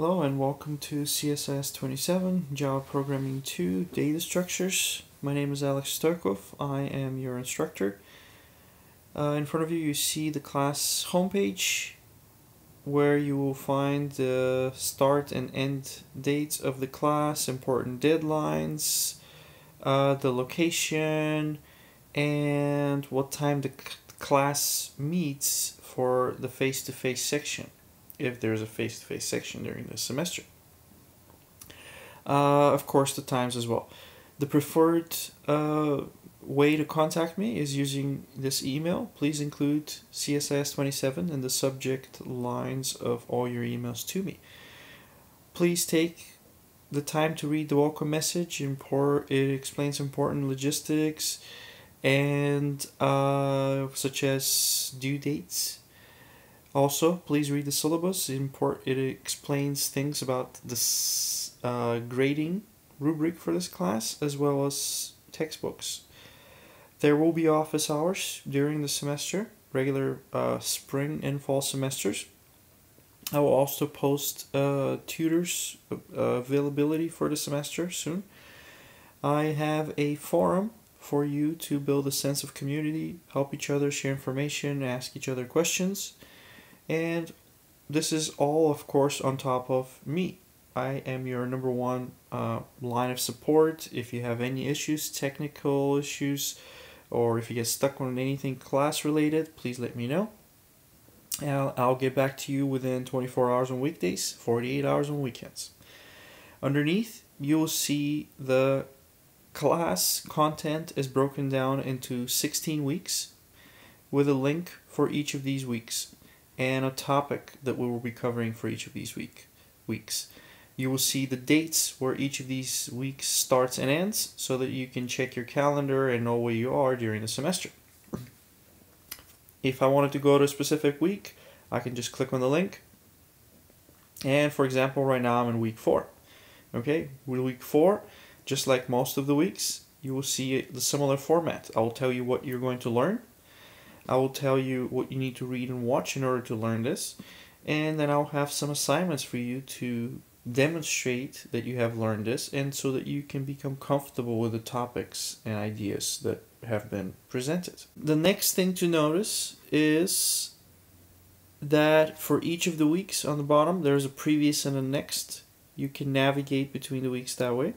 Hello and welcome to CSIS 27 Java Programming 2 Data Structures. My name is Alex Stoykov. I am your instructor. Uh, in front of you you see the class homepage where you will find the start and end dates of the class, important deadlines, uh, the location, and what time the class meets for the face-to-face -face section if there's a face-to-face -face section during the semester. Uh, of course, the times as well. The preferred uh, way to contact me is using this email. Please include CSIS27 in the subject lines of all your emails to me. Please take the time to read the welcome message. It explains important logistics and uh, such as due dates also, please read the syllabus. It explains things about this uh, grading rubric for this class as well as textbooks. There will be office hours during the semester, regular uh, spring and fall semesters. I will also post uh, tutors uh, availability for the semester soon. I have a forum for you to build a sense of community, help each other, share information, ask each other questions. And this is all, of course, on top of me. I am your number one uh, line of support. If you have any issues, technical issues, or if you get stuck on anything class related, please let me know. I'll, I'll get back to you within 24 hours on weekdays, 48 hours on weekends. Underneath, you will see the class content is broken down into 16 weeks with a link for each of these weeks and a topic that we will be covering for each of these week weeks. You will see the dates where each of these weeks starts and ends so that you can check your calendar and know where you are during the semester. If I wanted to go to a specific week, I can just click on the link. And for example, right now I'm in week 4. Okay, week 4, just like most of the weeks, you will see the similar format. I will tell you what you're going to learn I will tell you what you need to read and watch in order to learn this. And then I'll have some assignments for you to demonstrate that you have learned this and so that you can become comfortable with the topics and ideas that have been presented. The next thing to notice is that for each of the weeks on the bottom there's a previous and a next. You can navigate between the weeks that way.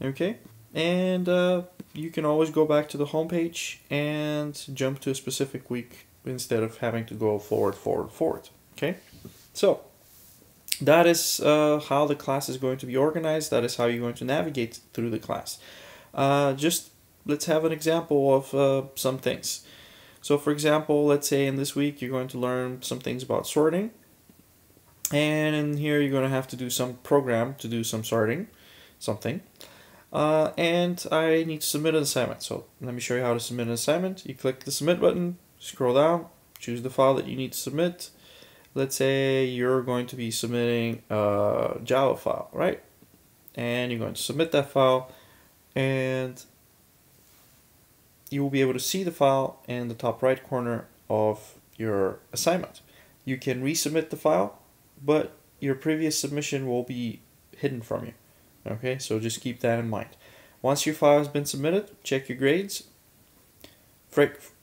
Okay? And uh, you can always go back to the homepage and jump to a specific week instead of having to go forward, forward, forward. Okay, so that is uh, how the class is going to be organized. That is how you're going to navigate through the class. Uh, just let's have an example of uh, some things. So for example, let's say in this week you're going to learn some things about sorting. And here you're going to have to do some program to do some sorting, something. Uh, and I need to submit an assignment. So let me show you how to submit an assignment. You click the submit button, scroll down, choose the file that you need to submit. Let's say you're going to be submitting a Java file, right? And you're going to submit that file and you will be able to see the file in the top right corner of your assignment. You can resubmit the file, but your previous submission will be hidden from you. Okay, so just keep that in mind. Once your file has been submitted, check your grades.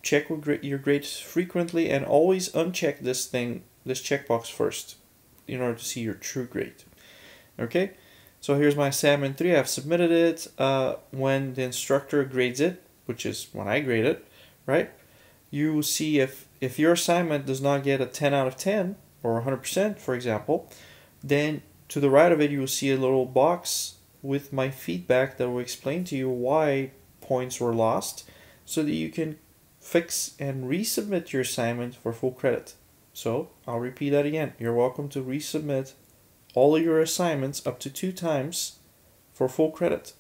Check your grades frequently and always uncheck this thing, this checkbox first in order to see your true grade. Okay, so here's my assignment 3. I've submitted it uh, when the instructor grades it, which is when I grade it, right? You see if, if your assignment does not get a 10 out of 10 or 100%, for example, then to the right of it, you will see a little box with my feedback that will explain to you why points were lost so that you can fix and resubmit your assignment for full credit. So I'll repeat that again. You're welcome to resubmit all of your assignments up to two times for full credit.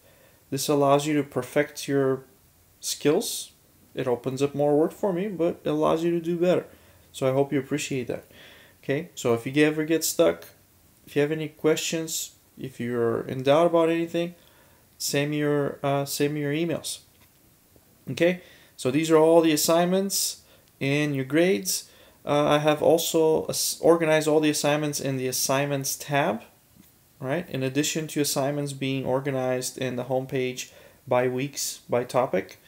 This allows you to perfect your skills. It opens up more work for me, but it allows you to do better. So I hope you appreciate that. Okay, so if you ever get stuck, if you have any questions, if you're in doubt about anything, send me your uh, send me your emails. Okay, so these are all the assignments and your grades. Uh, I have also organized all the assignments in the assignments tab, right? In addition to assignments being organized in the homepage by weeks, by topic,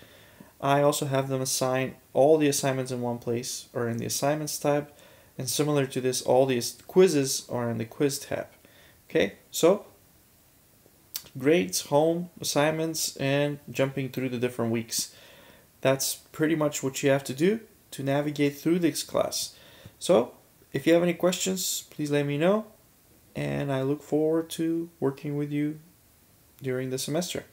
I also have them assign all the assignments in one place or in the assignments tab. And similar to this, all these quizzes are in the quiz tab. Okay, so grades, home, assignments, and jumping through the different weeks. That's pretty much what you have to do to navigate through this class. So, if you have any questions, please let me know, and I look forward to working with you during the semester.